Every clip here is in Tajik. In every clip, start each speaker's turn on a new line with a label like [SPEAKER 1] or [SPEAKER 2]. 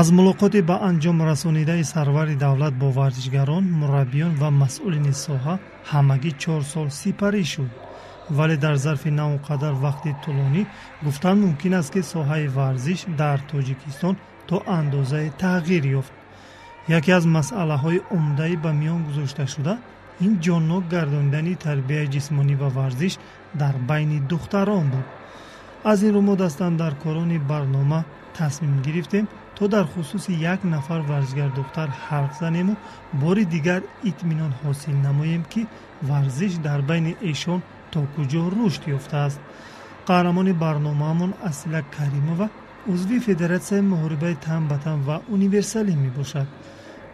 [SPEAKER 1] аз мулоқоте ба анҷом расонидаи сарвари давлат бо варзишгарон мураббиён ва масъулини соҳа ҳамагӣ чор сол сипарӣ шуд. Вале дар зарфи на он қадар вақти тӯлонӣ гуфтан мумкин аст ки соҳаи варзиш дар тоҷикистон то андозае тағйир ёфт. Яке аз масъалаҳои умдаи ба миён гузошташуда ин ҷоннок гардонидани тарбияи ҷисмонӣ ва варзиш дар байни духтарон буд. Аз ин рӯ мо дастандаркорони барнома тасмим гирифтем то дар хусуси як нафар варзишгар духтар ҳарф занему бори дигар итминон ҳосил намоем ки варзиш дар байни эшон то куҷо рушд ёфтааст. қаҳрамони барномаамон асила каримова узви федератсияи муҳорибаи тан ба тан ва универсалӣ мебошад.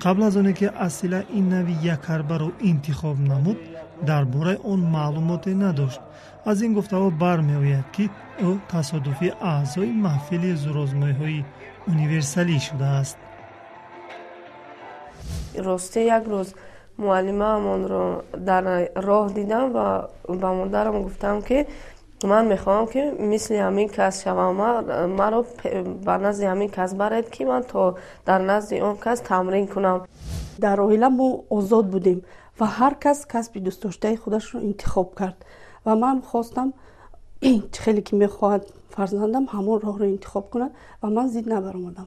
[SPEAKER 1] Қабл аз оне ки асила ин нави якарбаро интихоб намуд дар бораи он маълумоте надошт. Аз ин гуфтаҳо бармеояд ки ӯ тасодуфӣ аъзои маҳфили зурозмоиҳои универсалӣ шудааст
[SPEAKER 2] росте як рӯз муаллимаамонро дар роҳ дидам ва ба модарам гуфтам ки ман мехоҳам ки мисли ҳамин кас шавам маро ба назди ҳамин кас баред ки ман то дар назди он кас тамрин кунам
[SPEAKER 3] дар оила мо озод будем ва ҳар кас касби дӯстдоштаи худашро интихоб кард ва ман хостам чӣ хеле ки мехоҳад фарзандам ҳамон роҳро интихоб кунад ва ман зид набаромадам.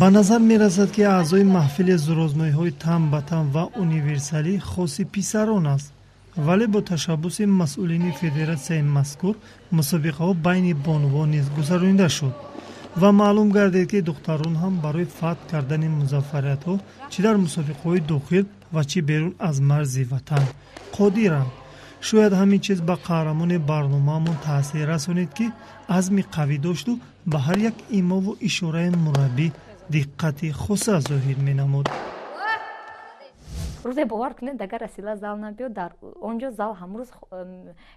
[SPEAKER 1] Ба назар мерасад ки аъзои маҳфили зурозмоиҳои тан ба тан ва универсалӣ хоси писарон аст вале бо ташаббуси масъулини федератсияи мазкур мусобиқаҳо байни бонувон низ гузаронида шуд ва маълум гардид ки духтарон ҳам барои фатҳ кардани музаффариятҳо чӣ дар мусобиқаҳои дохил ва чӣ берун аз марзи ватан қодиранд шояд ҳамин чиз ба қаҳрамони барномаамон таъсир расонид ки азми қавӣ дошту ба ҳар як имову ишораи мураббӣ диққати хоса зоҳир менамуд
[SPEAKER 4] рӯзе бовар кунед агар асила зал набиёд дар онҷо зал ҳамрӯз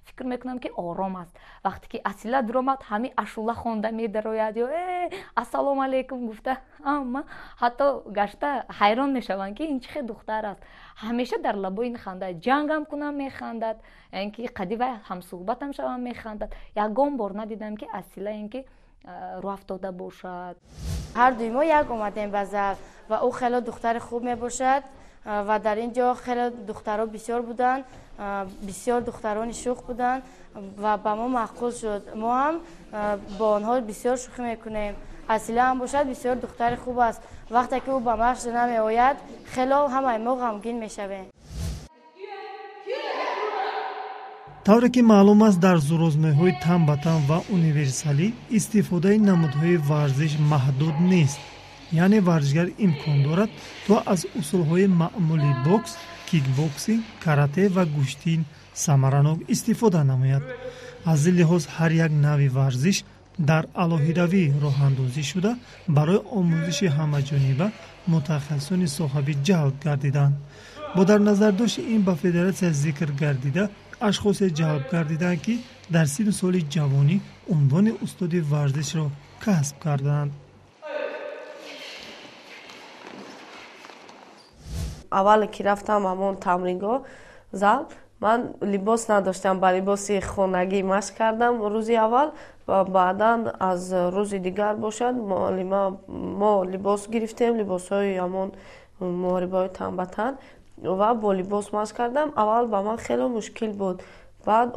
[SPEAKER 4] фикр мекунам ки ором аст. Вақте ки асила дуромад ҳамин ашула хонда медарояд ё э ассалому алайкум гуфта ама ҳатто гашта ҳайрон мешаванд ки ин чӣ хел духтар аст? Ҳамеша дар лабои ин хандад. Ҷангам кунам механдад ин ки қадивай ҳамсӯҳбатам шавам механдад ягон бор надидам ки асила ин ки рӯ афтода бошад.
[SPEAKER 5] Ҳардуи мо як омадем ба зал ва ӯ хело духтари хуб мебошад ва дар ин ҷо хело духтаро бисёр буданд бисёр духтарони шух буданд ва ба мо маъқул шуд. Мо ҳам бо онҳо бисёр шӯхӣ мекунем. Асила ҳам бошад бисёр духтари хуб аст. Вақте ки ӯ ба мағз намеояд хело ҳамаи мо ғамгин мешавем.
[SPEAKER 1] Тавре ки маълум аст дар зурозмоиҳои тан ба тан ва универсалӣ истифодаи намудҳои варзиш маҳдуд нест яъне варзишгар имкон дорад то аз усулҳои маъмули бокс кикбоксинг карате ва гӯштин самаранок истифода намояд. Аз ин лиҳоз ҳар як нави варзиш дар алоҳиравӣ роҳандозӣ шуда барои омӯзиши ҳамаҷониба мутахассисони соҳабӣ ҷалб гардиданд. Бо дар назардошти ин ба федератсия зикр гардида ашхосе ҷалб гардиданд ки дар сину соли ҷавонӣ унвони устоди варзишро касб карданд
[SPEAKER 2] аввале ки рафтам ҳамон тамрингоҳ зал ман либос надоштам ба либоси хонагӣ машқ кардам рӯзи аввал ва баъдан аз рӯзи дигар бошад. Муаллима мо либос гирифтем либосҳои ҳамон муҳорибаҳои тан ба тан ва бо либос машқ кардам. Аввал ба ман хеле мушкил буд. Баъд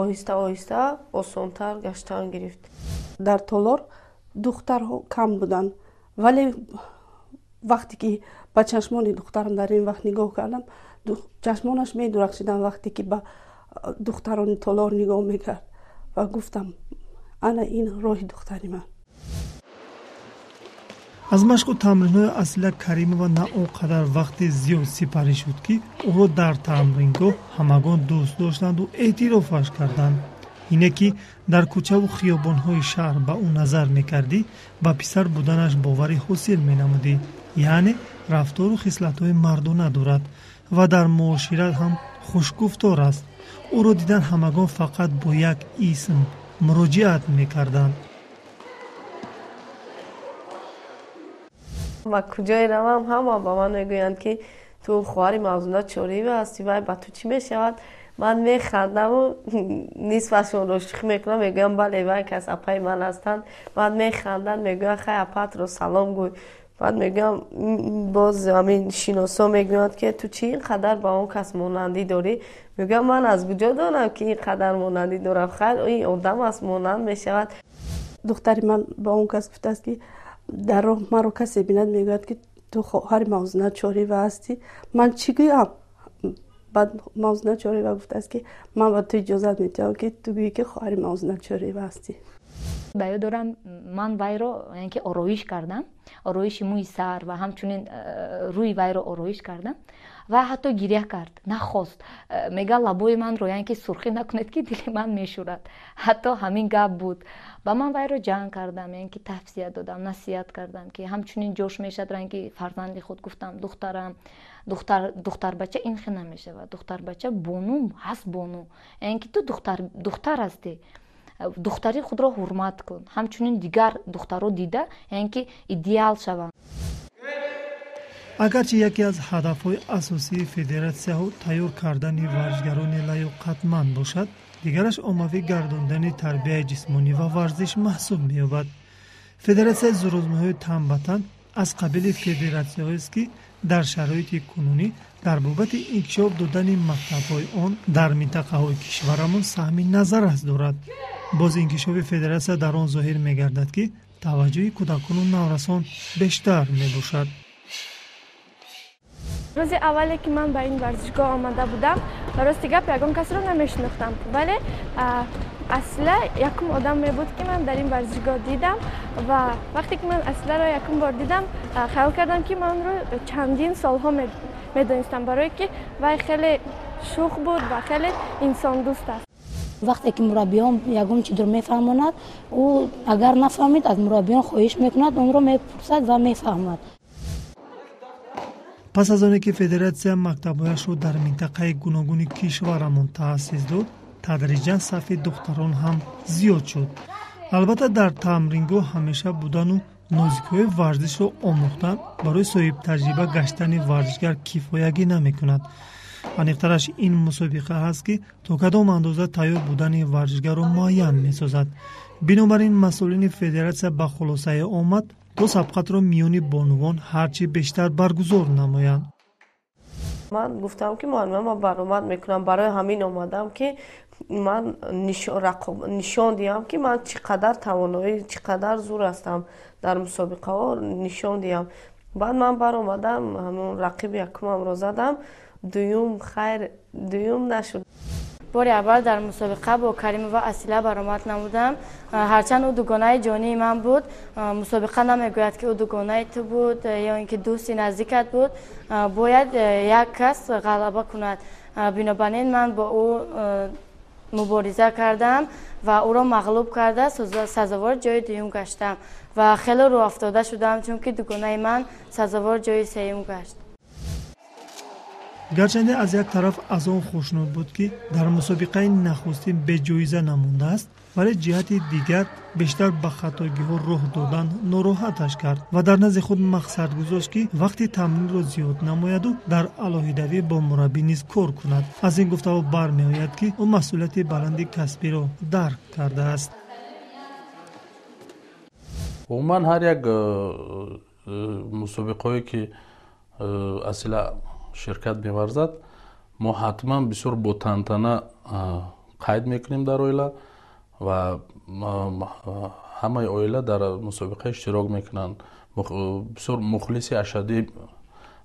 [SPEAKER 2] оҳиста оҳиста осонтар гаштан гирифт.
[SPEAKER 3] Дар толор духтарҳо кам буданд вале вақте ки ба чашмони духтарам дар ин вақт нигоҳ кардам. Чашмонаш медурахшиданд вақте ки ба духтарони толор нигоҳ мекард ва гуфтам ана ин роҳи духтари ман
[SPEAKER 1] аз машқу тамринҳои асила каримова на он қадар вақти зиёд сипарӣ шуд ки ӯро дар тамрингоҳ ҳамагон дӯст доштанду эътирофаш карданд. Ине ки дар кӯчаву хиёбонҳои шаҳр ба ӯ назар мекардӣ ба писар буданаш боварӣ ҳосил менамудӣ яъне рафтору хислатҳои мардона дорад ва дар муошират ҳам хушгуфтор аст. Ӯро дидан ҳамагон фақат бо як исм муроҷиат мекарданд.
[SPEAKER 2] Ба куҷое равам ҳама ба ман мегӯянд ки ту хоҳари мавзуна чориве ҳастӣ вай ба ту чӣ мешавад? Ман механдаму нисфашонро ших мекунам мегӯям бале вай кас апаи ман ҳастанд. Баъд механданд мегӯянд хай апатро салом гӯй баъд мегӯям боз ҳамин шиносон мегӯянд ки ту чӣ ин қадар ба он кас монандӣ дорӣ? Мегӯям ман аз куҷо донам ки ин қадар монандӣ дорам. Хайр ин одам аст монанд мешавад.
[SPEAKER 3] Духтари ман ба он кас гуфтааст ки дар роҳ маро касе бинад мегӯяд ки ту хоҳари мавзина чорива ҳастӣ ман чӣ гӯям? Баъд мавзина чорива гуфтааст ки ман ба ту иҷозат медиҳам ки ту гӯӣ ки хоҳари мавзина чорива ҳастӣ
[SPEAKER 4] ба ёд дорам ман вайро яъне ки ороиш кардам ороиши мӯи сар ва ҳамчунин э, рӯи вайро ороиш кардам ва ҳатто гирья кард нахост. Э, мега лабои манро яъне ки сурхӣ накунед ки дили ман мешӯрад ҳатто ҳамин гап буд. Ба ман вайро ҷанг кардам яъне ки тавсия додам насиҳат кардам ки ҳамчунин ҷош мешавад ки фарзанди худ гуфтам духтарам духтарбача ин хел намешавад духтарбача бону ҳаст бону яъне ки ту духтар ҳастӣ духтари худро ҳурмат кун. Ҳамчунин дигар духтарро дида яъне ки идеал шаванд.
[SPEAKER 1] Агарчи яке аз ҳадафҳои асосии федератсияҳо тайёр кардани варзишгарони лаёқатманд бошад дигараш оммавӣ гардондани тарбияи ҷисмонӣ ва варзиш маҳсуб меёбад. Федератсияи зӯрозмиҳои тан ба тан аз қабили федератсияҳоест ки дар шароити кунунӣ дар бобати инкишоф додани мактабҳои он дар минтақаҳои кишварамон саҳми назаррас дорад. Боз инкишофи федератсия дар он зоҳир мегардад ки таваҷҷӯҳи кӯдакону наврасон бештар мебошад.
[SPEAKER 6] Рӯзи аввале ки ман ба ин варзишгоҳ омада будам ба рости гап ягон касро намешинохтам вале асла якум одам мебуд ки ман дар ин варзишгоҳ дидам ва вақте ки ман асларо якум бор дидам хаёл кардам ки ман онро чандин солҳо медонистам барое ки вай хеле шух буд ва хеле инсондӯст аст.
[SPEAKER 7] Вақте ки мураббиён ягон чизро мефаҳмонад ӯ агар нафаҳмид аз мураббиён хоҳиш мекунад онро мепурсад ва мефаҳмад.
[SPEAKER 1] Пас аз оне ки федератсия мактабҳояшро дар минтақаи гуногуни кишварамон таъсис дод тадриҷан сафи духтарон ҳам зиёд шуд албатта дар тамрингоҳ ҳамеша будану нозикҳои варзишро омӯхтан барои соҳибтаҷриба гаштани варзишгар кифоягӣ намекунад аниқтараш ин мусобиқа ҳаст ки то кадом андоза тайёр будани варзишгарро муайян месозад бинобар ин масъулини федератсия ба хулосае омад то сабқатро миёни бонувон ҳарчи бештар баргузор намоянд
[SPEAKER 2] ман гуфтам ки муаллима ман баромад мекунам барои ҳамин омадам ки ман нишон диҳам ки ман чӣ қадар тавоноӣ чӣ қадар зур ҳастам дар мусобиқаҳо нишон диҳам баъд ман баромадам ҳамн рақиби якумамро задам дуюм хайр дуюм нашуд
[SPEAKER 5] бори аввал дар мусобиқа бо каримова асила баромад намудам ҳарчанд ӯ дугонаи ҷонии ман буд мусобиқа намегӯяд ки ӯ дугонаи ту буд ё ин ки дӯсти наздикат буд бояд як кас ғалаба кунад бинобар ин ман бо ӯ мубориза кардам ва ӯро мағлуб карда сазовор ҷои дуюм гаштам ва хеле рӯафтода шудам чунки дугонаи ман сазовор ҷои сеюм гашт.
[SPEAKER 1] Гарчанде аз як тараф аз он хушнуд буд ки дар мусобиқаи нахустин беҷоиза намондааст вале ҷиҳати дигар бештар ба хатогиҳо роҳ додан нороҳаташ кард ва дар назди худ мақсад гузошт ки вақти тамринро зиёд намояду дар алоҳидавӣ бо мураббӣ низ кор кунад. аз ин гуфтаҳо бармеояд ки ӯ масъулияти баланди касбиро дарк кардааст.
[SPEAKER 8] Умуман ҳар як э, э, мусобиқое ки э, асила ширкат меварзад мо ҳатман бисёр бо тантана қайд мекунем дар оила ва ҳамаи оила дар мусобиқа иштирок мекунанд бисёр мухлиси ашадӣ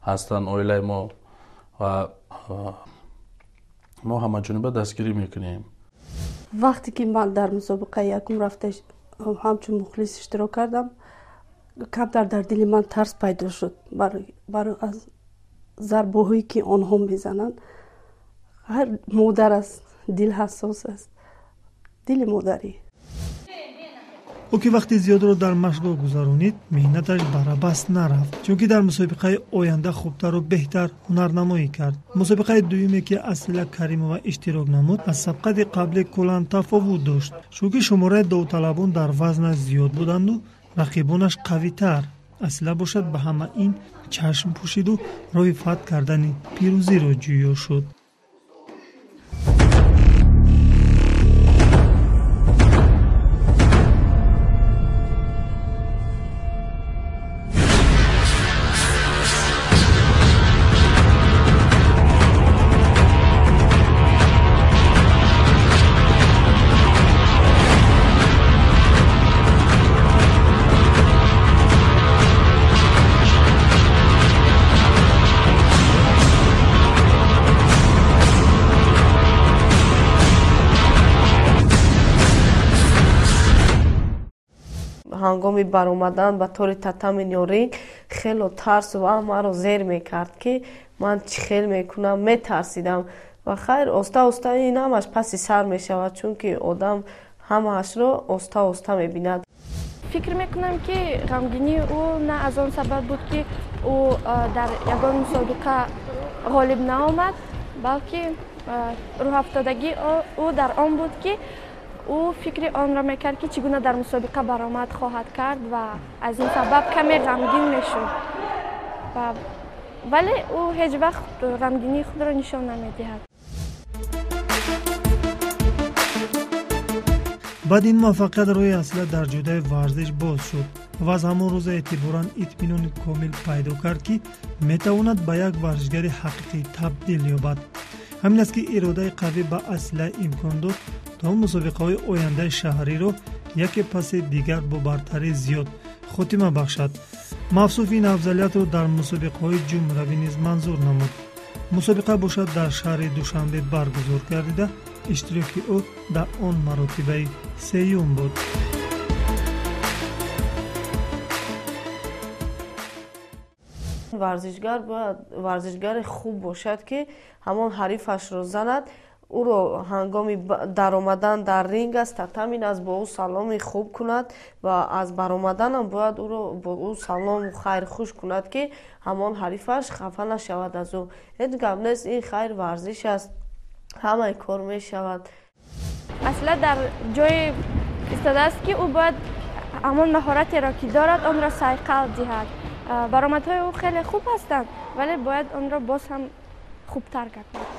[SPEAKER 8] ҳастанд оилаи мо ва мо ҳамаҷониба дастгирӣ мекунем
[SPEAKER 3] вақте ки ман дар мусобиқаи якум рафта ҳамчун мухлис иштирок кардам камтар дар дили ман тарс пайдо шуд зарбоҳое ки онҳо мезананд ҳар модар аст дил ҳассос аст дили модарӣ
[SPEAKER 1] ӯ ки вақти зиёдро дар машқҳо гузаронид меҳнаташ барабаст нарафт чунки дар мусобиқаи оянда хубтару беҳтар ҳунарнамоӣ кард мусобиқаи дуюме ки асила каримова иштирок намуд аз сабқати қаблӣ куллан тафовут дошт чунки шумораи довталабон дар вазнаш зиёд буданду рақибонаш қавитар асла бошад ба ҳама ин чашм пӯшиду роҳи фатҳ кардани пирӯзиро ҷӯё шуд
[SPEAKER 2] ҳангоми баромадан ба тори татамини ринг хело тарсу ва маро зер мекард ки ман чӣ хел мекунам метарсидам. Ва хайр оста оста ин ҳамаш паси сар мешавад чунки одам ҳамаашро оста оста мебинад.
[SPEAKER 6] Фикр мекунам ки ғамгинии ӯ на аз он сабаб буд ки ӯ дар ягон мусобиқа ғолиб наомад балки рӯҳафтодагии ӯ дар он буд ки ӯ фикри онро мекард ки чӣ гуна дар мусобиқа баромад хоҳад кард ва аз ин сабаб каме ғамгин мешуд. Вале ӯ ҳеҷ вақт ғамгинии худро нишон намедиҳад.
[SPEAKER 1] Баъд ин муваффақият рӯи асла дар ҷудаи варзиш боз шуд ва аз ҳамон рӯза эътиборан итминони комил пайдо кард ки метавонад ба як варзишгари ҳақиқӣ табдил ёбад. Ҳамин аст ки иродаи қавӣ ба асла имкон дод то мусобиқаҳои ояндаи шаҳриро яке паси дигар бо бартарии зиёд хотима бахшад. Мафсуф ин афзалиятро дар мусобиқаҳои ҷумравӣ низ манзур намуд. Мусобиқа бошад дар шаҳри душанбе баргузор гардида иштироки ӯ дар он маротибаи сеюм буд.
[SPEAKER 2] Варзишгар бояд варзишгаре хуб бошад ки ҳамон ҳарифашро занад ӯро ҳангоми даромадан дар ринг аст татамин аст бо ӯ саломи хуб кунад ва аз баромаданам бояд ӯро бо ӯ салому хайрхуш кунад ки ҳамон ҳарифаш хафа нашавад аз ӯ. Ҳеҷ гап нест ин хайр варзиш аст. Ҳамаи кор мешавад.
[SPEAKER 6] Асла дар ҷое истодааст ки ӯ бояд ҳамон маҳоратеро ки дорад онро сайқал диҳад. Баромадҳои ӯ хеле хуб ҳастанд вале бояд онро боз ҳам хубтар гардонад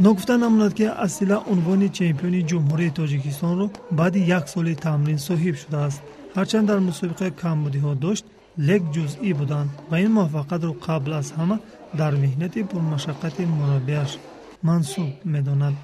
[SPEAKER 1] ногуфта намонад ки асила унвони чемпиони ҷумҳурии тоҷикистонро баъди як соли тамрин соҳиб шудааст. ҳарчанд дар мусобиқаи камбудиҳо дошт лек ҷузъӣ буданд ва ин муваффақиятро қабл аз ҳама дар меҳнати пурмашаққати мураббияш мансуб медонад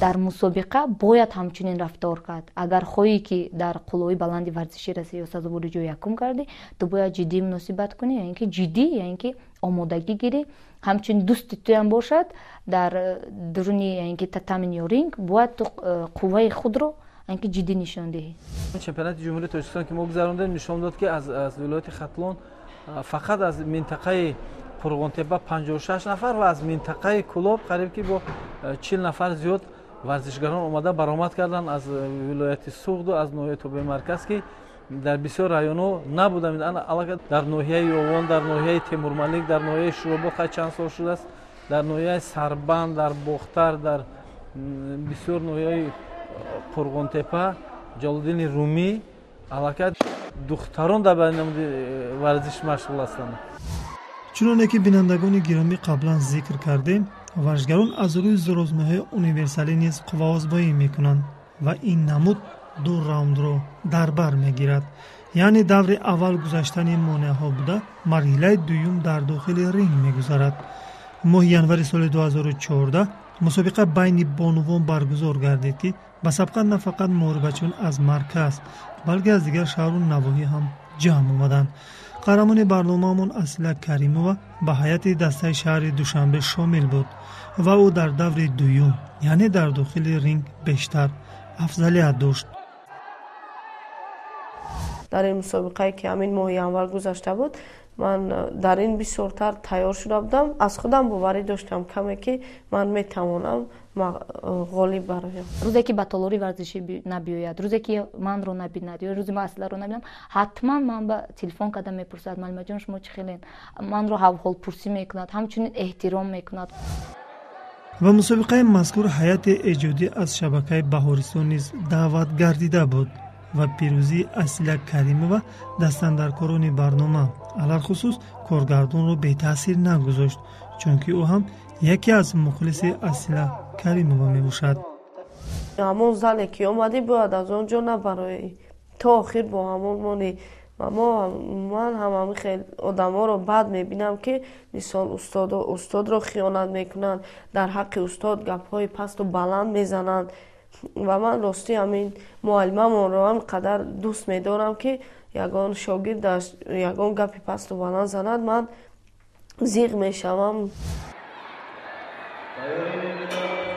[SPEAKER 4] дар мусобиқа бояд ҳамчунин рафтор кард. Агар хоҳӣ ки дар қуллои баланди варзишӣ расӣ ё сазовори ҷои якум кардӣ ту бояд ҷиддӣ муносибат кунӣ яъне ки ҷиддӣ яъне ки омодагӣ гирӣ. Ҳамчунин дӯсти туям бошад дар дуруни яъне ки татамин ё ринг бояд ту э, қувваи худро ки ҷиддӣ нишон диҳӣ.
[SPEAKER 9] Чемпионати ҷумҳурии тоҷикистон ки мо гузарондем нишон дод ки аз вилояти хатлон фақат аз минтақаи пурғонтепа 56 нафар ва аз минтақаи кулоб қариб ки бо 40 нафар зиёд варзишгарон омада баромад карданд аз вилояти суғду аз ноҳияи тобе марказ ки дар бисёр районҳо набуданд. Дар ноҳияи овон дар ноҳияи темурмалик дар ноҳияи шуробод хай чанд сол шудааст? Дар ноҳияи сарбанд дар бохтар дар бисёр ноҳияи пурғонтепа ҷалолиддини румӣ аллакай духтарон дар намуди э, варзиш машғул ҳастанд.
[SPEAKER 1] Чуноне ки бинандагони гиромӣ қаблан зикр кардем варзишгарон аз рӯи зурозмоҳии универсалӣ низ қувваозбоӣ мекунанд ва ин намуд ду раундро дар бар мегирад. Яъне даври аввал гузаштани монеаҳо буда марҳилаи дуюм дар дохили ринг мегузарад. Моҳи январи соли 2014 мусобиқа байни бонувон баргузор гардид ки ба сабқат на фақат муҳорибачиён аз марказ балки аз дигар шаҳру навоҳӣ ҳам ҷамъ омаданд. Қаҳрамони барномаамон асила каримова ба ҳайати дастаи шаҳри душанбе шомил буд ва ӯ дар даври дуюм яъне дар дохили ринг бештар афзалият дошт
[SPEAKER 2] дар ин мусобиқае ки ҳамин моҳи январ гузашта буд ман дар ин бисёртар тайёр шуда будам. Аз худам боварӣ доштам каме ки ман метавонам ғолиб бароям
[SPEAKER 4] рӯзе ки ба толори варзишӣ набиёяд рӯзе ки манро набинад ё рӯзи ма асларо набинам ҳатман ман ба телефон карда мепурсад малимаҷон шумо чӣ хелен? Манро ҳавҳолпурсӣ мекунад ҳамчунин эҳтиром мекунад.
[SPEAKER 1] Ва мусобиқаи мазкур ҳайати эҷодӣ аз шабакаи баҳористон низ даъват гардида буд ва пирӯзии асила каримова дастандаркорони барнома алалхусус коргардонро бетаъсир нагузошт чунки ӯ ҳам яке аз мухлиси асила каримова мебошад?
[SPEAKER 2] Ҳамон зале ки омадӣ бояд аз он ҷо набароӣ то охир бо ҳамон монӣ ман ҳамами хел одаморо бад мебинам ки мисол устодро хиёнат мекунанд дар ҳаққи устод гапҳои пасту баланд мезананд. Ва ман ростӣ ҳамин муаллимамонро ҳам қадар дӯст медорам ки ягон шогирдаш ягон гапи пасту баланд занад ман зиқ мешавам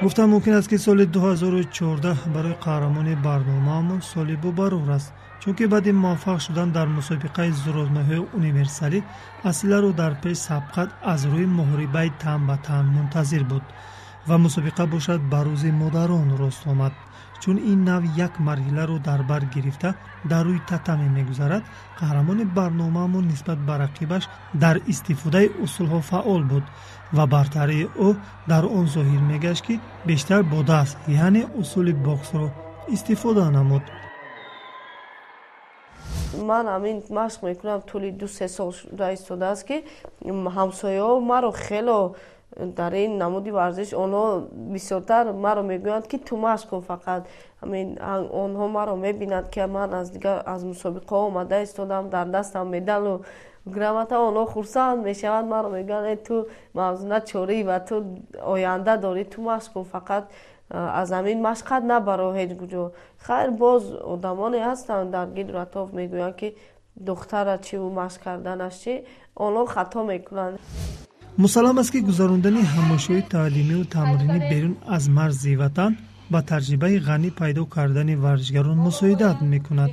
[SPEAKER 1] гуфтам мумкин аст ки соли 2014 барои қаҳрамони барномаамон соли бубарур аст чунки баъди муваффақ шудан дар мусобиқаи зурозмаҳои универсалӣ асиларо дар пеш сабқат аз рӯи муҳорибаи тан ба тан мунтазир буд ва мусобиқа бошад ба рӯзи модарон рост омад чун ин нав як марҳиларо дар бар гирифта дар рӯи татаме мегузарад қаҳрамони барномаамон нисбат ба рақибаш дар истифодаи усулҳо фаъол буд ва бартарии ӯ дар он зоҳир мегашт ки бештар бо даст яъне усули боксро истифода намуд.
[SPEAKER 2] Ман амин машқ мекунам тӯли ду се сол шуда истодааст ки ҳамсояҳо маро хело дар ин намуди варзиш онҳо бисёртар маро мегӯянд ки ту машқ кун фақат. Онҳо маро мебинанд ки ман аз дигар аз мусобиқаҳо омада истодам дар дастам медалу. Грамота онҳо хурсанд мешаванд маро мегӯянд ту мавзуна чорӣ ва ту оянда дорӣ ту машқ кун фақат аз амин машқат набаро ҳеҷ куҷо хайр боз одамоне ҳастанд дар гидру атроф мегӯянд ки духтара чи ӯ машқ карданаш чи онҳо хато мекунанд
[SPEAKER 1] мусаллам аст ки гузарондани ҳамошҳои таълимию тамринӣ берун аз марзи ватан ба таҷрибаи ғанӣ пайдо кардани варзишгарон мусоидат мекунад.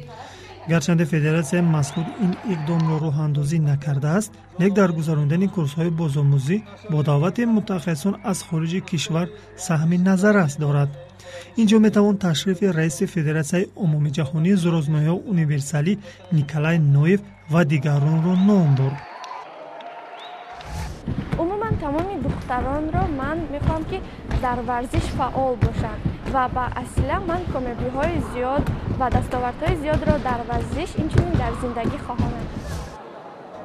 [SPEAKER 1] гарчанде федератсия мазкур ин иқдомро роҳандозӣ накардааст лек дар гузарондани курсҳои бозомӯзӣ бо даъвати мутахассисон аз хориҷи кишвар саҳми назаррас дорад. инҷо метавон ташрифи раиси федератсияи умумиҷаҳонии зурозмоҳиҳои универсалӣ николай ноев ва дигаронро ном бурд
[SPEAKER 6] тамоми духтаронро ман мехоҳам ки дар варзиш фаъол бошанд ва ба асла ман комебиҳои зиёд ва дастовардҳои зиёдро дар варзиш инчунин дар зиндагӣ хоҳонам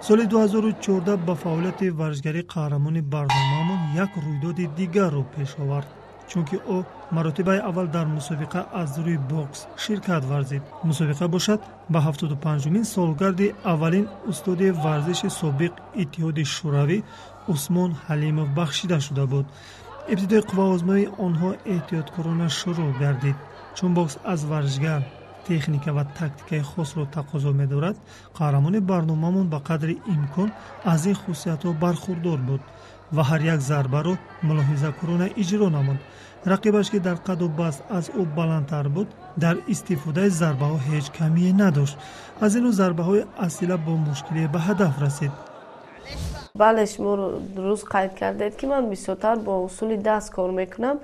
[SPEAKER 1] соли 2014 ба фаъолияти варзишгарӣ қаҳрамони барномаамон як рӯйдоди дигарро пеш овард чунки ӯ маротибаи аввал дар мусобиқа аз рӯи бокс ширкат варзид. Мусобиқа бошад ба 75умин солгарди аввалин устоди варзиши собиқ иттиҳоди шӯравӣ усмон ҳалимов бахшида шуда буд. Ибтидои қувваозмоии онҳо эҳтиёткорона шурӯъ гардид. Чун бокс аз варзишгар техника ва тактикаи хосро тақозо медорад қаҳрамони барномаамон ба қадри имкон аз ин хусусиятҳо бархурдор буд ва ҳар як зарбаро мулоҳизакорона иҷро намуд рақибаш ки дар қаду баст аз ӯ баландтар буд дар истифодаи зарбаҳо ҳеҷ камие надошт. аз ин рӯ зарбаҳои асила бо мушкилӣ ба ҳадаф расид.
[SPEAKER 2] Бале шумо дуруст қайд кардед ки ман бисёртар бо усули даст кор мекунам.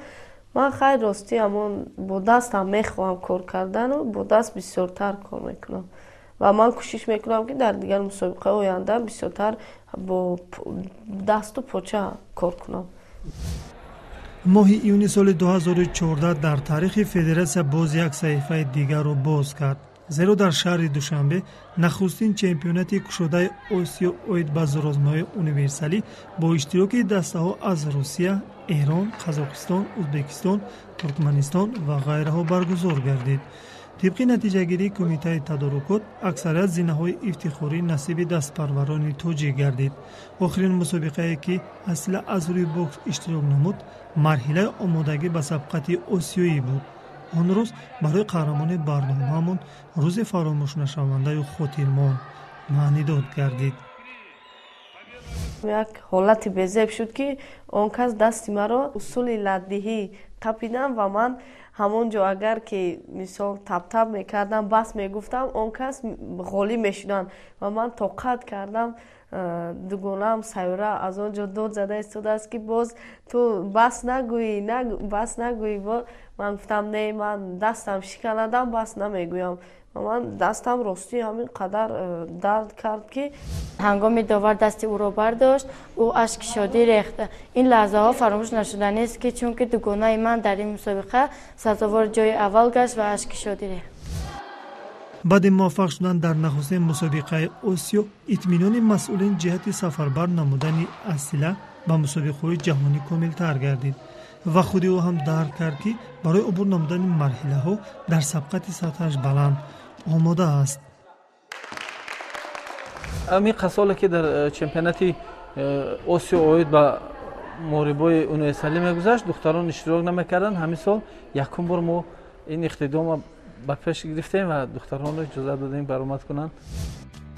[SPEAKER 2] ман хайр ростӣ амон бо дастам мехоҳам кор кардану бо даст бисёртар кор мекунам. ва ман кӯшиш мекунам ки дар дигар мусобиқаи оянда бисёртар бо дасту поча кор кунам.
[SPEAKER 1] Моҳи июни соли 2014 дар таърихи федератсия боз як саҳифаи дигарро боз кард. Зеро дар шаҳри душанбе нахустин чемпионати кушодаи осиё оид ба зурозмаҳои универсалӣ бо иштироки дастаҳо аз русия эрон қазоқистон ӯзбекистон туркманистон ва ғайраҳо баргузор гардид тибқи натиҷагирии кумитаи тадорукот аксарият зинаҳои ифтихорӣ насиби дастпарварони тоҷик гардид. Охирин мусобиқае ки асла аз рӯи бокс иштирок намуд марҳилаи омодагӣ ба сабқати осиёӣ буд. Он рӯз барои қаҳрамони барномаамон рӯзи фаромӯшнашавандаю хотирмон маънидод гардид.
[SPEAKER 2] Як ҳолати безеб шуд ки он кас дасти маро усули ладдиҳӣ тапидам ва ман ҳамон ҷо агар ки мисол таптап мекардам бас мегуфтам он кас ғолиб мешуданд ва ман тоқат кардам э, дугонаам сайёра аз он ҷо дод зада истодааст ки боз ту бас нагӯӣ бас нагӯӣ ман гуфтам не ман дастам шиканадам бас намегӯям ман дастам ростӣ ҳамин қадар э, дард кард ки
[SPEAKER 5] ҳангоми довар дасти ӯро бардошт ӯ ашки шодӣ рехт. Ин лаҳзаҳо фаромӯш нашуданист ки чунки дугонаи ман дар ин мусобиқа сазовор ҷои аввал гашт ва ашки шодӣ рехт.
[SPEAKER 1] Баъди муваффақ шудан дар нахустин мусобиқаи осиё итминони масъулин ҷиҳати сафарбар намудани асила ба мусобиқаҳои ҷаҳонӣ комилтар гардид ва худи ӯ ҳам дарк кард ки барои убур намудани марҳилаҳо дар сабқати сатҳаш баланд омода аст.
[SPEAKER 9] Ами қасоле ки дар э, чемпионати э, осиё оид ба морибои универсалӣ мегузашт духтарон иштирок намекарданд. Ҳамин сол якум бор мо ин иқтидома ба пеш гирифтем ва духтаронро иҷозат додем баромад кунанд.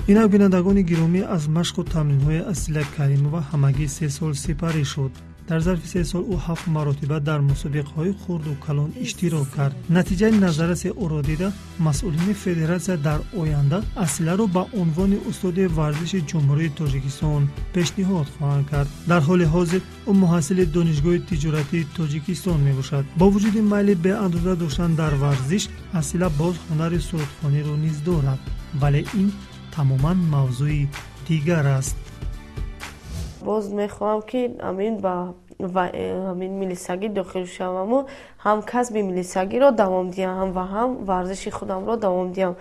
[SPEAKER 1] Инак бинандагони гиромӣ аз машқу тамринҳои асила каримова ҳамагӣ се сол сипарӣ шуд дар зарфи се сол ӯ ҳафт маротиба дар мусобиқаҳои хурду калон иштирок кард. Натиҷаи назараси ӯро дида масъулини федератсия дар оянда асиларо ба унвони устоди варзиши ҷумҳурии тоҷикистон пешниҳод хоҳанд кард. Дар ҳоли ҳозир ӯ муҳассили донишгоҳи тиҷоратии тоҷикистон мебошад. Бо вуҷуди майли беандоза доштан дар варзиш асила боз ҳунари сурудхониро низ дорад. Вале ин тамоман мавзӯи дигар аст
[SPEAKER 2] боз мехоҳам ки амин ба амин милисагӣ дохил шаваму ҳам касби милисагиро давом диҳам ва ҳам варзиши худамро давом диҳам